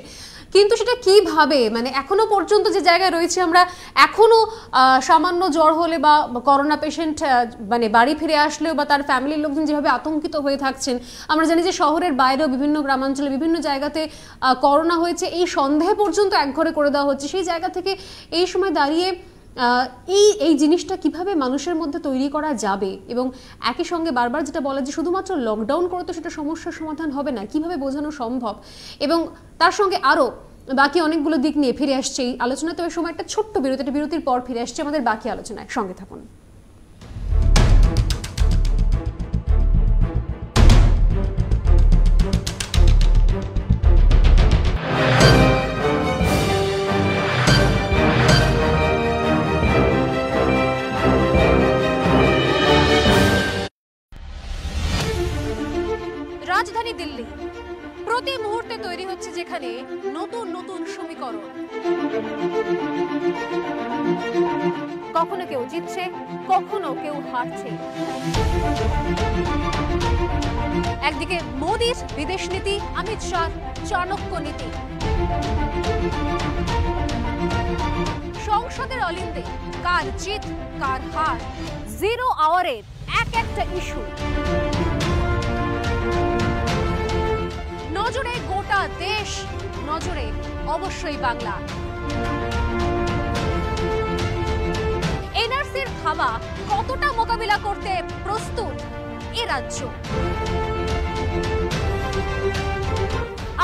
S1: কিন্তু সেটা কীভাবে? মানে এখনও পর্যন্ত যে জায়গায় রয়েছে আমরা এখনও সামান্য জ্বর হলে বা করোনা পেশেন্ট মানে বাড়ি ফিরে আসলেও বা তার ফ্যামিলির লোকজন যেভাবে আতঙ্কিত হয়ে থাকছেন, আমরা জানি যে শহরের বাইরেও বিভিন্ন গ্রামাঞ্চলে বিভিন্ন জায়গাতে করোনা হয়েছে। এই সন্দেহে পর্যন্ত একঘরে করে দেওয়া হচ্ছে। সেই জায়গা থেকে এই সময় দাঁড়িয়ে এই এই জিনিসটা কীভাবে মানুষের মধ্যে তৈরি করা যাবে? এবং একই সঙ্গে বারবার যেটা বলা যে শুধুমাত্র লকডাউন করে তো সেটা সমস্যার সমাধান হবে না, কীভাবে বোঝানো সম্ভব? এবং তার সঙ্গে আরও বাকি অনেকগুলো দিক নিয়ে ফিরে আসছে। এই আলোচনা তো এই সময় একটা ছোট্ট বিরতি বিরতির পর ফিরে আসছে আমাদের বাকি আলোচনায়। সঙ্গে থাকুন। রাজধানী দিল্লি। প্রতি মুহূর্তে তৈরি হচ্ছে যেখানে নতুন নতুন সমীকরণ। কখনো কেউ জিতছে, কখনো কেউ হারছে। একদিকে মোদির বিদেশ নীতি, অমিত শাহ চাণক্য নীতি। সংসদের অলিন্দে, কার জিত, কার হার? জিরো আওয়ারের এক একটা ইস্যু নজরে গোটা দেশ, নজরে অবশ্যই বাংলা। এনআরসির ধাওয়া কতটা মোকাবিলা করতে প্রস্তুত এ রাজ্য?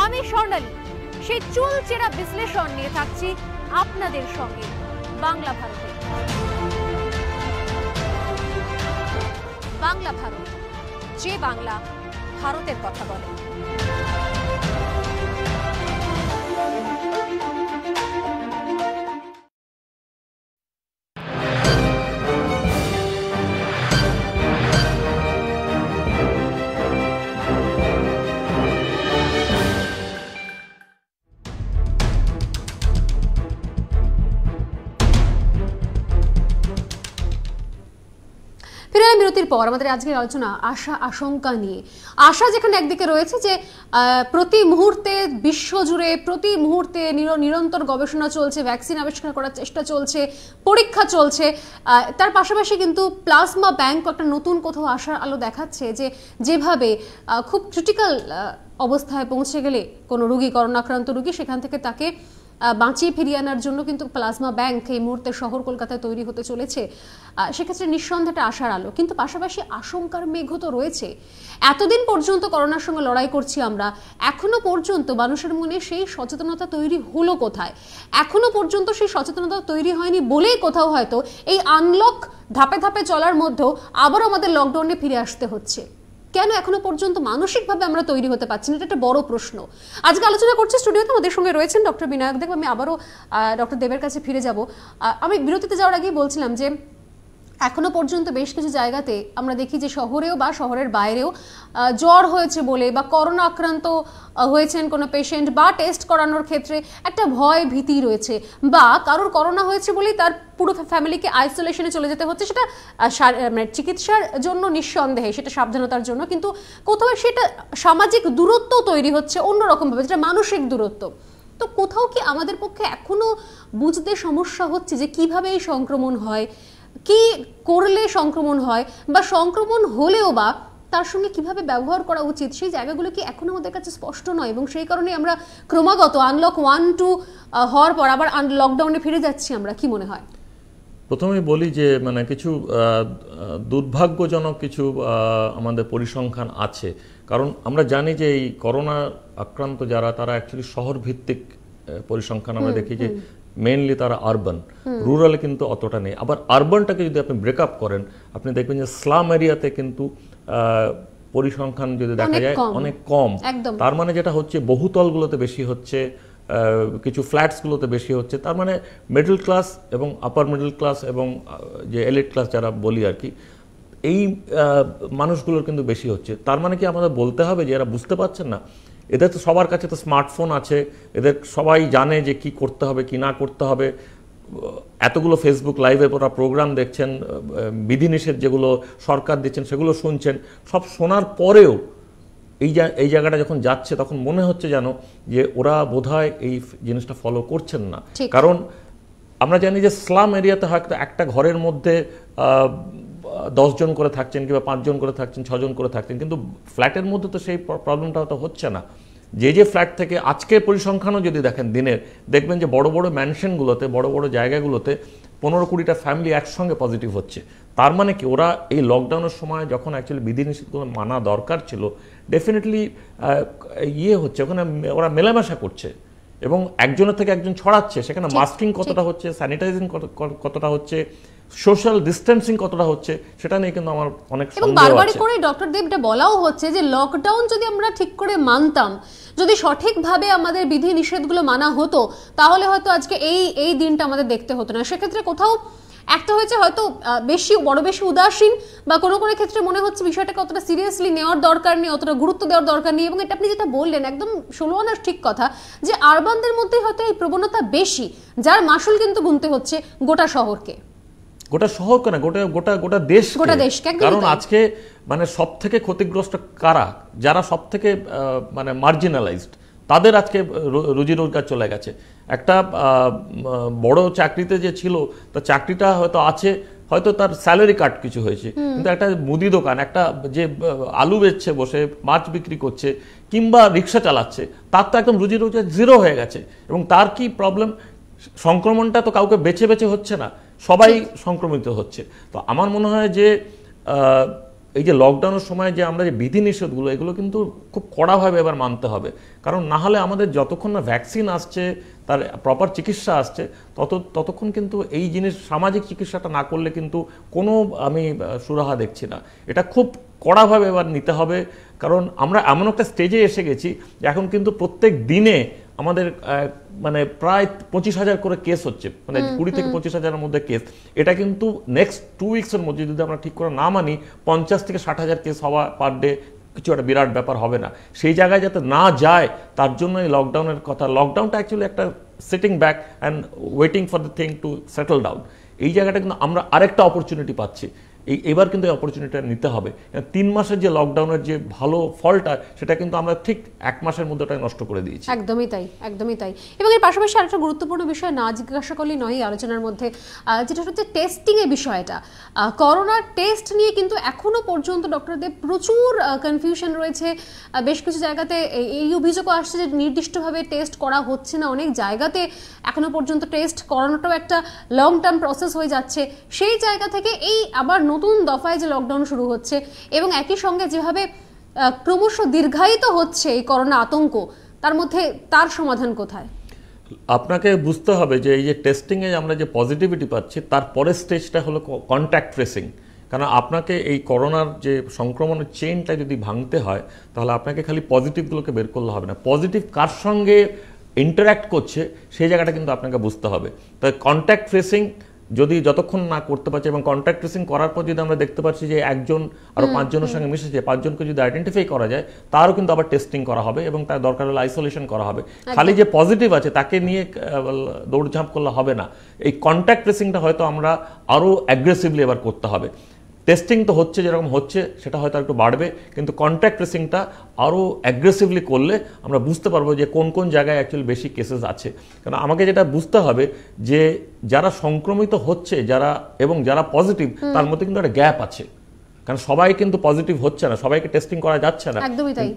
S1: আমি স্বর্ণালী, সেই চুল চেরা বিশ্লেষণ নিয়ে থাকছি আপনাদের সঙ্গে বাংলা ভারতে। বাংলা ভারত, যে বাংলা ভারতের কথা বলে। পর আমাদের আজকের আলোচনা আশা আশঙ্কা নিয়ে। আশা যেখানে একদিকে রয়েছে যে প্রতি মুহূর্তে বিশ্বজুড়ে প্রতি মুহূর্তে নির- নিরন্তর গবেষণা চলছে ভ্যাকসিন আবিষ্কার করার চেষ্টা চলছে, পরীক্ষা চলছে তার পাশাপাশি কিন্তু প্লাজমা ব্যাংক একটা নতুন কোথাও আশার আলো দেখাচ্ছে যে, যেভাবে খুব ক্রিটিক্যাল অবস্থায় পৌঁছে গেলে কোনো রুগী করোনা আক্রান্ত রুগী সেখান থেকে তাকে বাঁচিয়ে ফিরিয়ে আনার জন্য কিন্তু প্লাজমা ব্যাংক এই মুহূর্তে শহর কলকাতায় তৈরি হতে চলেছে। সেক্ষেত্রে নিঃসন্দেহটা আশার আলো। কিন্তু পাশাপাশি আশঙ্কার মেঘ তো রয়েছে। এতদিন পর্যন্ত করোনার সঙ্গে লড়াই করছি আমরা। এখনও পর্যন্ত মানুষের মনে সেই সচেতনতা তৈরি হলো কোথায়? এখনও পর্যন্ত সেই সচেতনতা তৈরি হয়নি বলেই কোথাও হয়তো এই আনলক ধাপে ধাপে চলার মধ্যেও আবার আমাদের লকডাউনে ফিরে আসতে হচ্ছে। কেন এখনও পর্যন্ত মানসিকভাবে আমরা তৈরি হতে পারছি না? এটা একটা বড় প্রশ্ন। আজকে আলোচনা করছি স্টুডিওতে, আমাদের সঙ্গে রয়েছেন ডক্টর বিনায়ক দেব। আমি আবারও ডক্টর দেবের কাছে ফিরে যাব। আমি বিরতিতে যাওয়ার আগেই বলছিলাম যে এখনও পর্যন্ত বেশ কিছু জায়গাতে আমরা দেখি যে শহরেও বা শহরের বাইরেও জ্বর হয়েছে বলে বা করোনা আক্রান্ত হয়েছেন কোনো পেশেন্ট বা টেস্ট করানোর ক্ষেত্রে একটা ভয় ভীতি রয়েছে বা কারোর করোনা হয়েছে বলেই তার পুরো ফ্যামিলিকে আইসোলেশনে চলে যেতে হচ্ছে সেটা মানে চিকিৎসার জন্য নিঃসন্দেহে, সেটা সাবধানতার জন্য। কিন্তু কোথাও সেটা সামাজিক দূরত্ব তৈরি হচ্ছে অন্যরকমভাবে, যেটা মানসিক দূরত্ব। তো কোথাও কি আমাদের পক্ষে এখনও বুঝতে সমস্যা হচ্ছে যে কীভাবে এই সংক্রমণ হয়? কি করলে সংক্রমণ হয় বা সংক্রমণ হলেও বা তার সঙ্গে কীভাবে ব্যবহার করা উচিত সেই জায়গাগুলো কি এখন আমাদের কাছে স্পষ্ট নয় এবং সেই কারণে আমরা ক্রমাগত আনলক ওয়ান টু হওয়ার পর আবার লকডাউনে ফিরে যাচ্ছি আমরা কি মনে হয়?
S4: প্রথমে বলি যে মানে কিছু দুর্ভাগ্যজনক কিছু আমাদের পরিসংখ্যান আছে। কারণ আমরা জানি যে এই করোনা আক্রান্ত যারা তারা অ্যাকচুয়ালি শহর ভিত্তিক পরিসংখ্যান আমরা দেখি যে মেনলি তারা আরবান রুরালে কিন্তু অতটা নেই। আবার আরবানটাকে যদি আপনি ব্রেকআপ করেন আপনি দেখবেন যে স্লাম এরিয়াতে কিন্তু পরিসংখ্যান যদি দেখা যায়। অনেক কম। তার মানে যেটা হচ্ছে বহুতলগুলোতে বেশি হচ্ছে কিছু ফ্ল্যাটসগুলোতে বেশি হচ্ছে। তার মানে মিডল ক্লাস এবং আপার মিডল ক্লাস এবং যে এলিট ক্লাস যারা বলি আর কি এই মানুষগুলোর কিন্তু বেশি হচ্ছে। তার মানে কি আমাদের বলতে হবে যে এরা বুঝতে পারছেন না? এদের তো সবার কাছে তো স্মার্টফোন আছে এদের সবাই জানে যে কি করতে হবে কি না করতে হবে। এতগুলো ফেসবুক লাইভে ওরা প্রোগ্রাম দেখছেন বিধিনিষেধ যেগুলো সরকার দিচ্ছেন সেগুলো শুনছেন। সব শোনার পরেও এই যা এই জায়গাটা যখন যাচ্ছে তখন মনে হচ্ছে যেন যে ওরা বোধহয় এই জিনিসটা ফলো করছেন না। কারণ আমরা জানি যে স্লাম এরিয়াতে হয়তো একটা ঘরের মধ্যে দশজন করে থাকছেন কিংবা পাঁচজন করে থাকছেন ছজন করে থাকছেন কিন্তু ফ্ল্যাটের মধ্যে তো সেই প্রবলেমটা তো হচ্ছে না। যে যে ফ্ল্যাট থেকে আজকে পরিসংখ্যানও যদি দেখেন দিনের দেখবেন যে বড় বড় ম্যানশনগুলোতে বড় বড় জায়গাগুলোতে পনেরো কুড়িটা ফ্যামিলি একসঙ্গে পজিটিভ হচ্ছে। তার মানে কি ওরা এই লকডাউনের সময় যখন অ্যাকচুয়ালি বিধিনিষেধগুলো মানা দরকার ছিল ডেফিনেটলি ইয়ে হচ্ছে ওখানে ওরা মেলামেশা করছে এবং একজনের থেকে একজন ছড়াচ্ছে সেখানে মাস্কিং কতটা হচ্ছে স্যানিটাইজিং কতটা হচ্ছে সোশ্যাল ডিস্টেন্সিং কতটা হচ্ছে সেটা নিয়ে কিন্তু আমার অনেক
S1: এবং
S4: আছে।
S1: করে ডক্টর দেব এটা বলাও হচ্ছে যে লকডাউন যদি আমরা ঠিক করে মানতাম যদি সঠিকভাবে আমাদের বিধি নিষেধগুলো মানা হতো তাহলে হয়তো আজকে এই এই দিনটা আমাদের দেখতে হতো না। সেক্ষেত্রে কোথাও একটা হয়েছে হয়তো বেশি বড় বেশি উদাসীন বা কোনো কোনো ক্ষেত্রে মনে হচ্ছে বিষয়টাকে অতটা সিরিয়াসলি নেওয়ার দরকার নেই অতটা গুরুত্ব দেওয়ার দরকার নেই এবং এটা আপনি যেটা বললেন একদম ষোলো আনার ঠিক কথা যে আরবানদের মধ্যে হয়তো এই প্রবণতা বেশি যার মাসুল কিন্তু গুনতে হচ্ছে গোটা শহরকে।
S4: গোটা শহর কেন? গোটা গোটা গোটা দেশ
S1: গোটা একদমই
S4: কারণ আজকে মানে সব থেকে ক্ষতিগ্রস্ত কারা? যারা সব থেকে মানে মার্জিনালাইজড তাদের আজকে রুজি রোজগার চলে গেছে। একটা বড় চাকরিতে যে ছিল তো চাকরিটা হয়তো আছে হয়তো তার স্যালারি কাট কিছু হয়েছে। কিন্তু একটা মুদি দোকান একটা যে আলু বেচছে বসে মাছ বিক্রি করছে কিংবা রিক্সা চালাচ্ছে তার তো একদম রুজি রোজগার জিরো হয়ে গেছে। এবং তার কি প্রবলেম সংক্রমণটা তো কাউকে বেছে বেছে হচ্ছে না সবাই সংক্রমিত হচ্ছে। তো আমার মনে হয় যে এই যে লকডাউনের সময় যে আমরা যে বিধিনিষেধগুলো এগুলো কিন্তু খুব কড়াভাবে এবার মানতে হবে। কারণ না হলে আমাদের যতক্ষণ না ভ্যাকসিন আসছে তার প্রপার চিকিৎসা আসছে তত ততক্ষণ কিন্তু এই জিনিস সামাজিক চিকিৎসাটা না করলে কিন্তু কোনো আমি সুরাহা দেখছি না। এটা খুব কড়াভাবে এবার নিতে হবে। কারণ আমরা এমন একটা স্টেজে এসে গেছি এখন কিন্তু প্রত্যেক দিনে আমাদের মানে প্রায় পঁচিশ হাজার করে কেস হচ্ছে। মানে কুড়ি থেকে পঁচিশ হাজারের মধ্যে কেস এটা কিন্তু নেক্সট টু উইক্সের মধ্যে যদি আমরা ঠিক করে না মানি পঞ্চাশ থেকে ষাট হাজার কেস হওয়া পার ডে কিছু একটা বিরাট ব্যাপার হবে না। সেই জায়গায় যাতে না যায় তার জন্য এই লকডাউনের কথা। লকডাউনটা অ্যাকচুয়ালি একটা sitting back and waiting for the thing to settle down এই জায়গাটা কিন্তু আমরা আরেকটা অপরচুনিটি পাচ্ছি। এই, এবার কিন্তু এই অপরচুনিটিটা নিতে হবে। তিন মাসের যে লকডাউনের যে ভালো ফলটা, সেটা কিন্তু আমরা ঠিক এক মাসের মধ্যে ওটা নষ্ট করে দিয়েছি।
S1: একদমই তাই একদমই তাই। এবং এর পাশাপাশি আরেকটা গুরুত্বপূর্ণ বিষয় না জিজ্ঞাসা করলেই নয় আলোচনার মধ্যে যেটা হচ্ছে টেস্টিং এর বিষয়টা। করোনার টেস্ট নিয়ে কিন্তু এখনও পর্যন্ত ডক্টরদের প্রচুর কনফিউশন রয়েছে। বেশ কিছু জায়গাতে এই- এই অভিযোগও আসছে যে নির্দিষ্টভাবে টেস্ট করা হচ্ছে না। অনেক জায়গাতে এখনও পর্যন্ত টেস্ট করানোটাও একটা লং টার্ম প্রসেস হয়ে যাচ্ছে। সেই জায়গা থেকে এই আবার নতুন দফায় যে লকডাউন শুরু হচ্ছে এবং একই সঙ্গে যেভাবে ক্রমশ দীর্ঘায়িত হচ্ছে এই করোনা আতঙ্ক, তার মধ্যে তার সমাধান কোথায়?
S4: আপনাকে বুঝতে হবে যে এই যে টেস্টিংয়ে আমরা যে পজিটিভিটি পাচ্ছি, তার পরের স্টেজটা হলো কন্ট্যাক্ট ট্রেসিং কারণ আপনাকে এই করোনার যে সংক্রমণের চেনটা যদি ভাঙতে হয়, তাহলে আপনাকে খালি পজিটিভগুলোকে বের করলে হবে না। পজিটিভ কার সঙ্গে ইন্টারাক্ট করছে, সেই জায়গাটা কিন্তু আপনাকে বুঝতে হবে। তাই কন্ট্যাক্ট ট্রেসিং যদি যতক্ষণ না করতে পারছে এবং কন্ট্যাক্ট ট্রেসিং করার পর যদি আমরা দেখতে পাচ্ছি যে একজন আরও পাঁচজনের সঙ্গে মিশেছে পাঁচজনকে যদি আইডেন্টিফাই করা যায় তারও কিন্তু আবার টেস্টিং করা হবে এবং তার দরকার হলে আইসোলেশন করা হবে। খালি যে পজিটিভ আছে তাকে নিয়ে দৌড়ঝাঁপ করলে হবে না। এই কন্ট্যাক্ট ট্রেসিংটা হয়তো আমরা আরও অ্যাগ্রেসিভলি এবার করতে হবে। টেস্টিং তো হচ্ছে যেরকম হচ্ছে সেটা হয়তো একটু বাড়বে কিন্তু কন্ট্যাক্ট ট্রেসিংটা আরও অ্যাগ্রেসিভলি করলে আমরা বুঝতে পারব যে কোন কোন জায়গায় অ্যাকচুয়ালি বেশি কেসেস আছে। কারণ আমাকে যেটা বুঝতে হবে যে যারা সংক্রমিত হচ্ছে যারা এবং যারা পজিটিভ তার মধ্যে কিন্তু একটা গ্যাপ আছে। কারণ সবাই কিন্তু পজিটিভ হচ্ছে না সবাইকে টেস্টিং করা যাচ্ছে না।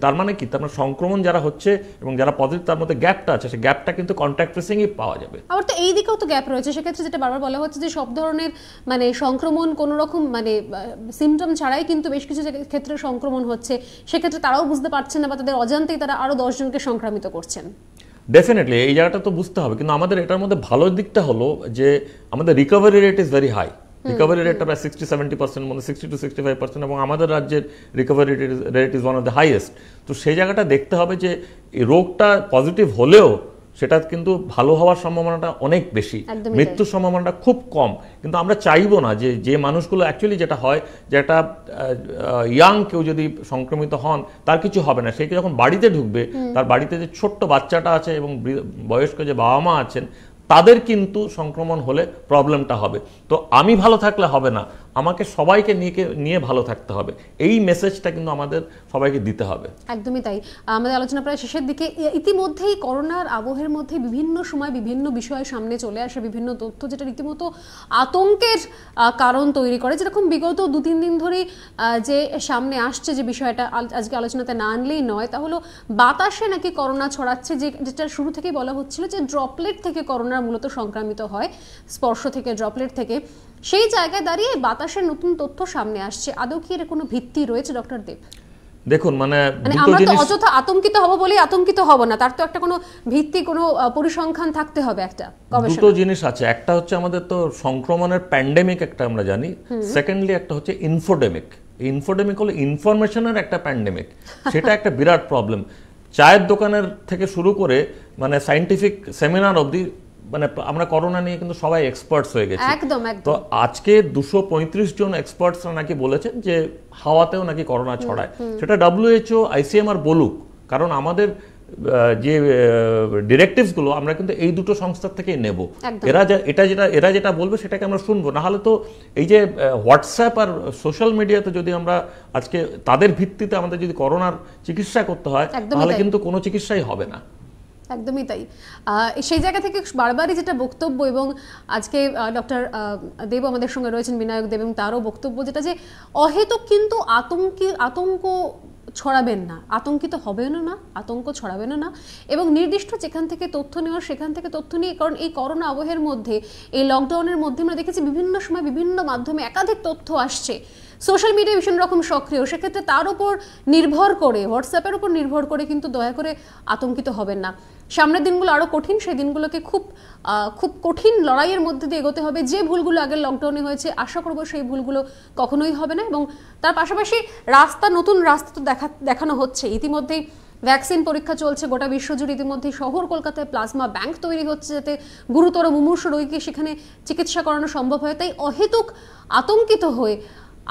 S4: তার মানে কি? তার মানে সংক্রমণ যারা হচ্ছে এবং যারা পজিটিভ তার মধ্যে গ্যাপটা আছে সেই গ্যাপটা কিন্তু কন্ট্যাক্ট ট্রেসিংই পাওয়া যাবে।
S1: আবার তো এই দিকেও তো গ্যাপ রয়েছে সেক্ষেত্রে যেটা বারবার বলা হচ্ছে যে সব ধরনের মানে সংক্রমণ কোনো রকম মানে সিমটম ছাড়াই কিন্তু বেশ কিছু ক্ষেত্রে সংক্রমণ হচ্ছে। সেক্ষেত্রে তারাও বুঝতে পারছেন না বা তাদের অজান্তেই তারা আরও দশজনকে সংক্রামিত করছেন।
S4: ডেফিনেটলি এই জায়গাটা তো বুঝতে হবে। কিন্তু আমাদের এটার মধ্যে ভালো দিকটা হলো যে আমাদের recovery rate is very high recovery রেটটা প্রায় সিক্সটি সেভেন্টি পার্সেন্ট মধ্যে sixty two sixty five percent এবং আমাদের রাজ্যের recovery rate is one of the highest তো সেই জায়গাটা দেখতে হবে যে রোগটা পজিটিভ হলেও সেটা কিন্তু ভালো হওয়ার সম্ভাবনাটা অনেক বেশি। মৃত্যুর সম্ভাবনাটা খুব কম। কিন্তু আমরা চাইব না যে যে মানুষগুলো অ্যাকচুয়ালি যেটা হয় যে একটা ইয়াং কেউ যদি সংক্রমিত হন তার কিছু হবে না। সে যখন বাড়িতে ঢুকবে তার বাড়িতে যে ছোট্ট বাচ্চাটা আছে এবং বয়স্ক যে বাবা মা আছেন তাদের কিন্তু সংক্রমণ হলে প্রবলেমটা হবে। তো আমি ভালো থাকলে হবে না। আমাকে সবাইকে নিয়ে নিয়ে ভালো থাকতে হবে। এই মেসেজটা কিন্তু আমাদের সবাইকে দিতে হবে।
S1: একদমই তাই। আমাদের আলোচনা প্রায় শেষের দিকে। ইতিমধ্যেই করোনার আবহের মধ্যে বিভিন্ন সময় বিভিন্ন বিষয় সামনে চলে আসে, বিভিন্ন তথ্য যেটা রীতিমতো আতঙ্কের কারণ তৈরি করে। যেরকম বিগত দু তিন দিন ধরেই যে সামনে আসছে যে বিষয়টা আজকে আলোচনাতে না আনলেই নয়, তা হলো বাতাসে নাকি করোনা ছড়াচ্ছে, যে, যেটা শুরু থেকেই বলা হচ্ছিল যে ড্রপলেট থেকে করোনা মূলত সংক্রামিত হয়, স্পর্শ থেকে ড্রপলেট থেকে। সেই জায়গায় দাঁড়িয়ে বাতাসের নতুন তথ্য সামনে আসছে। আদৌ কি এর কোনো ভিত্তি রয়েছে ডক্টর দেব?
S4: দেখুন মানে
S1: মানে আমরা তো অযথা আতঙ্কিত হব বলেই আতঙ্কিত হব না। তার তো একটা কোনো ভিত্তি কোনো পরিসংখ্যান থাকতে হবে একটা
S4: দুটো জিনিস আছে। একটা হচ্ছে আমাদের তো সংক্রমণের প্যান্ডেমিক একটা আমরা জানি। সেকেন্ডলি একটা হচ্ছে ইনফোডেমিক ইনফোডেমিক হলো ইনফরমেশনের একটা প্যান্ডেমিক সেটা একটা বিরাট প্রবলেম চায়ের দোকানের থেকে শুরু করে মানে সাইন্টিফিক সেমিনার অবধি মানে আমরা করোনা নিয়ে কিন্তু সবাই এক্সপার্টস হয়ে গেছি।
S1: একদম
S4: তো আজকে দুশো পঁয়ত্রিশ জন এক্সপার্টসরা নাকি বলেছেন যে হাওয়াতেও নাকি করোনা ছড়ায়। সেটা ডাব্লিউএইচও আইসিএমআর বলুক। কারণ আমাদের যে ডিরেক্টিভসগুলো আমরা কিন্তু এই দুটো সংস্থার থেকেই নেব। এরা যা এটা যেটা এরা যেটা বলবে সেটাকে আমরা শুনব। না হলে তো এই যে হোয়াটসঅ্যাপ আর সোশ্যাল মিডিয়াতে যদি আমরা আজকে তাদের ভিত্তিতে আমাদের যদি করোনার চিকিৎসা করতে হয় তাহলে কিন্তু কোনো চিকিৎসাই হবে না।
S1: একদমই তাই। সেই জায়গা থেকে বারবারই যেটা বক্তব্য এবং আজকে ডক্টর দেব আমাদের সঙ্গে রয়েছেন, বিনায়ক দেব, এবং তারও বক্তব্য যেটা যে অহেতুক কিন্তু আতঙ্কি, আতঙ্ক ছড়াবেন না, আতঙ্কিত হবেনও না, আতঙ্ক ছড়াবেনও না, এবং নির্দিষ্ট যেখান থেকে তথ্য নেওয়ার, সেখান থেকে তথ্য নিয়ে, কারণ এই করোনা আবহের মধ্যে, এই লকডাউনের মধ্যে আমরা দেখেছি বিভিন্ন সময় বিভিন্ন মাধ্যমে একাধিক তথ্য আসছে। সোশ্যাল মিডিয়া ভীষণ রকম সক্রিয়, সেক্ষেত্রে তার উপর নির্ভর করে হোয়াটসঅ্যাপের উপর নির্ভর করে কিন্তু দয়া করে আতঙ্কিত হবেন না। সামনের দিনগুলো আরও কঠিন, সেই দিনগুলোকে খুব খুব কঠিন লড়াইয়ের মধ্যে দিয়ে এগোতে হবে। যে ভুলগুলো আগের লকডাউনে হয়েছে, আশা করব সেই ভুলগুলো কখনোই হবে না এবং তার পাশাপাশি রাস্তা, নতুন রাস্তা তো দেখা, দেখানো হচ্ছে। ইতিমধ্যেই ভ্যাকসিন পরীক্ষা চলছে, গোটা বিশ্বজুড়ে ইতিমধ্যে শহর কলকাতায় প্লাজমা ব্যাংক তৈরি হচ্ছে যাতে গুরুতর মুমূর্ষ রোগীকে সেখানে চিকিৎসা করানো সম্ভব হয়। তাই অহেতুক আতঙ্কিত হয়ে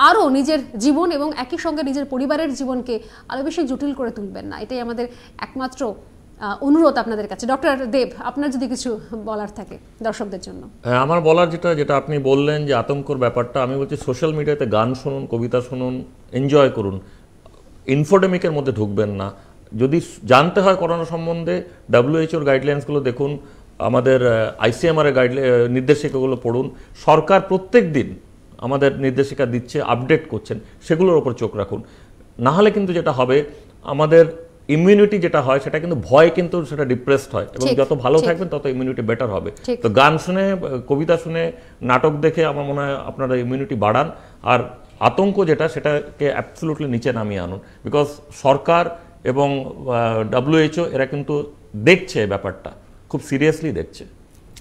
S1: আরও নিজের জীবন এবং একই সঙ্গে নিজের পরিবারের জীবনকে আরও বেশি জটিল করে তুলবেন না। এটাই আমাদের একমাত্র অনুরোধ আপনাদের কাছে। ডক্টর দেব আপনার যদি কিছু বলার থাকে দর্শকদের জন্য।
S4: হ্যাঁ, আমার বলার যেটা যেটা আপনি বললেন যে আতঙ্কর ব্যাপারটা আমি বলছি সোশ্যাল মিডিয়াতে গান শুনুন কবিতা শুনুন এনজয় করুন। ইনফোডেমিকের মধ্যে ঢুকবেন না। যদি জানতে হয় করোনা সম্বন্ধে ডাব্লিউএইচওর গাইডলাইন্সগুলো দেখুন আমাদের আইসিএমআর গাইডলাইন নির্দেশিকাগুলো পড়ুন। সরকার প্রত্যেক দিন আমাদের নির্দেশিকা দিচ্ছে আপডেট করছেন সেগুলোর ওপর চোখ রাখুন। না হলে কিন্তু যেটা হবে আমাদের ইমিউনিটি যেটা হয় সেটা কিন্তু ভয় কিন্তু সেটা ডিপ্রেসড হয় এবং যত ভালো। থাকবেন তত ইমিউনিটি বেটার হবে। তো গান শুনে কবিতা শুনে নাটক দেখে আমার মনে হয় আপনারা ইমিউনিটি বাড়ান। আর আতঙ্ক যেটা সেটাকে অ্যাবসলুটলি নিচে নামিয়ে আনুন। বিকজ সরকার এবং ডাব্লিউএইচও এরা কিন্তু দেখছে ব্যাপারটা। খুব সিরিয়াসলি দেখছে।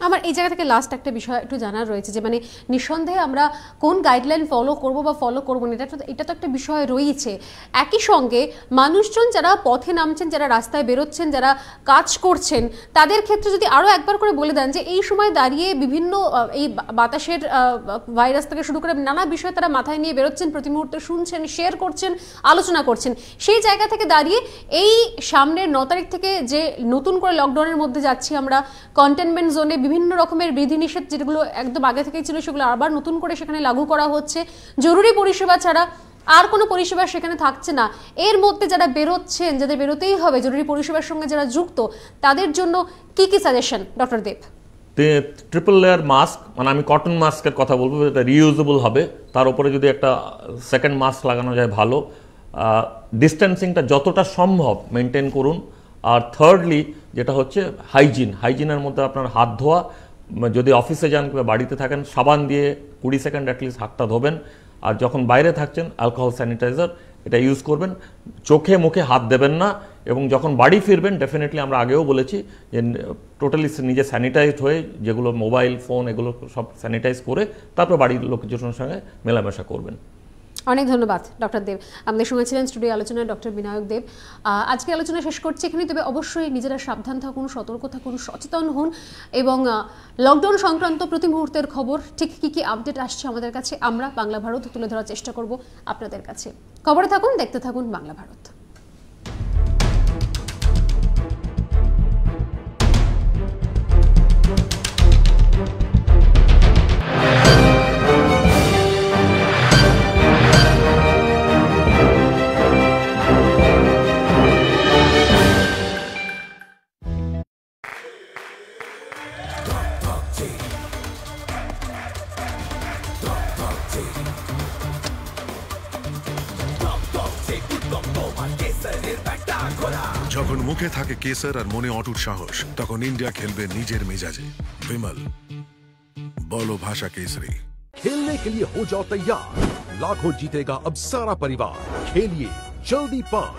S1: আমার এই জায়গা থেকে লাস্ট একটা বিষয় একটু জানার রয়েছে যে মানে নিঃসন্দেহে আমরা কোন গাইডলাইন ফলো করব বা ফলো করব না, এটা তো- এটা তো একটা বিষয় রয়েছে। একই সঙ্গে মানুষজন যারা পথে নামছেন, যারা রাস্তায় বেরোচ্ছেন, যারা কাজ করছেন, তাদের ক্ষেত্রে যদি আরও একবার করে বলে দেন যে, এই সময় দাঁড়িয়ে বিভিন্ন এই বাতাসের ভাইরাস থেকে শুরু করে নানা বিষয় তারা মাথায় নিয়ে বেরোচ্ছেন, প্রতি মুহূর্তে শুনছেন শেয়ার করছেন, আলোচনা করছেন। সেই জায়গা থেকে দাঁড়িয়ে এই সামনের ন তারিখ থেকে যে নতুন করে লকডাউনের মধ্যে যাচ্ছি আমরা কন্টেনমেন্ট জোনে বিভিন্ন রকমের বিধিনিষেধ যেগুলো একদম আগে থেকেই ছিল, সেগুলো আবার নতুন করে সেখানে লাগু করা হচ্ছে। জরুরি পরিষেবা ছাড়া আর কোনো পরিষেবা সেখানে থাকছে না। এর মধ্যে যারা বেরোচ্ছেন, যাদের বেরোতেই হবে, জরুরি পরিষেবার সঙ্গে যারা যুক্ত, তাদের জন্য কি কি suggestion doctor Dev
S4: triple layer mask মানে আমি কটন মাস্কের কথা বলব যেটা রিইউজেবল হবে। তার উপরে যদি একটা সেকেন্ড মাস্ক লাগানো যায় ভালো। ডিস্টেন্সিংটা যতটা সম্ভব মেনটেন করুন। আর থার্ডলি যেটা হচ্ছে হাইজিন হাইজিনের মধ্যে আপনার হাত ধোয়া যদি অফিসে যান কিংবা বাড়িতে থাকেন, সাবান দিয়ে কুড়ি সেকেন্ড অ্যাটলিস্ট হাতটা ধোবেন। আর যখন বাইরে থাকছেন অ্যালকোহল স্যানিটাইজার এটা ইউজ করবেন। চোখে মুখে হাত দেবেন না এবং যখন বাড়ি ফিরবেন ডেফিনেটলি আমরা আগেও বলেছি যে টোটালি নিজে স্যানিটাইজড হয়ে যেগুলো মোবাইল ফোন এগুলো সব স্যানিটাইজ করে তারপর বাড়ির লোকজনের সঙ্গে মেলামেশা করবেন।
S1: অনেক ধন্যবাদ, ডক্টর দেব। আমাদের সঙ্গে ছিলেন স্টুডিও আলোচনায় ডক্টর বিনায়ক দেব। আজকে আলোচনা শেষ করছি এখানে তবে অবশ্যই নিজেরা সাবধান থাকুন, সতর্ক থাকুন, সচেতন হন এবং লকডাউন সংক্রান্ত প্রতি মুহূর্তের খবর, ঠিক কী কী আপডেট আসছে আমাদের কাছে, আমরা বাংলা ভারত তুলে ধরার চেষ্টা করব আপনাদের কাছে। খবরে থাকুন, দেখতে থাকুন বাংলা ভারত।
S5: কেসার আর মনে অটুট সাহস তখন ইন্ডিয়া খেলবে নিজের মেজাজে বিমল বলো ভাষা কেসরি
S6: खेलने के लिए हो जाओ तैयार लाखों जीतेगा अब सारा परिवार खेलिए जल्दी पांच